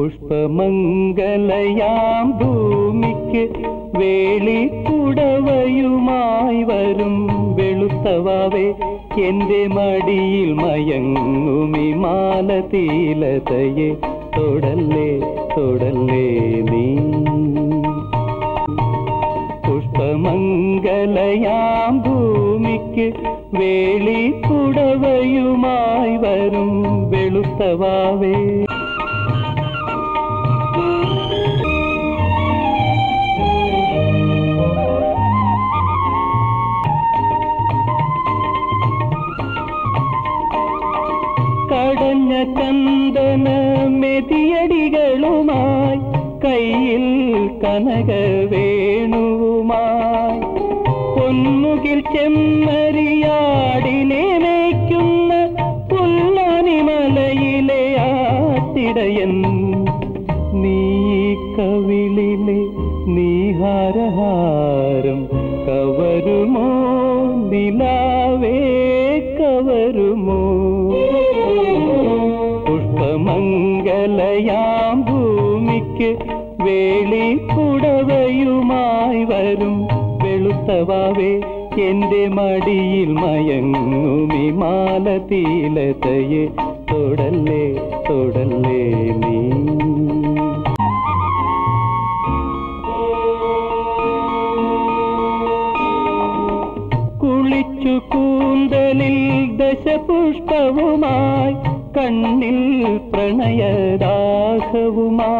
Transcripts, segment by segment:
പുഷ്പമംഗലയാം ഭൂമിക്ക് വേളിക്കുടവയുമായി വരും വെളുത്തവാവേ എന്റെ മടിയിൽ മയങ്ങുമി മാലതീലതയെ. തൊടല്ലേ തൊടല്ലേ നീ. പുഷ്പമംഗലയാം ഭൂമിക്ക് വേളിക്കുടവയുമായി വരും വെളുത്തവാവേ. ചന്ദന മെതിയടികളുമായി കയ്യിൽ കനക വേണുവുമായി. പൊന്നുകിൽ ചെമ്മരിയാടിനെ മേയ്ക്കുന്ന പുല്ലാനിമലയിലെ ആത്തിടയൻ നീ കവിളിലെ നീഹാരഹാരം പുഷ്പമംഗലയാം ഭൂമിക്ക് വേളിക്കുടവയുമായി വരും. വെളുത്തവാവേ എന്റെ മടിയിൽ മയങ്ങുമി മാലതീലതയെ. തൊടല്ലേ തൊടല്ലേ നീ. കുളിച്ചു കൂന്തലിൽ ദശപുഷ്പവുമായി കണ്ണിൽ പ്രണയദാഹവുമാ.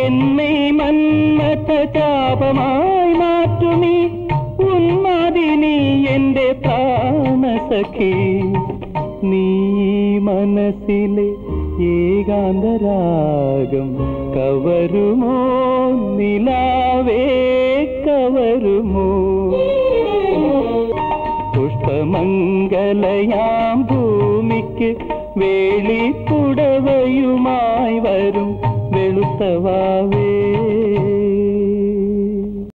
എന്നെ മന്മത താപമായി മാറ്റുമീ. ഉന്മാതിനി എന്റെ പ്രാണസഖി. നീ മനസ്സിലെ ഏകാന്തരാഗം കവരുമോ? നിലാവേ കവരുമോ? പുഷ്പമംഗലയാം ഭൂമിക്ക് വേളിക്കുടവയുമായി വരും വെളുത്തവാവേ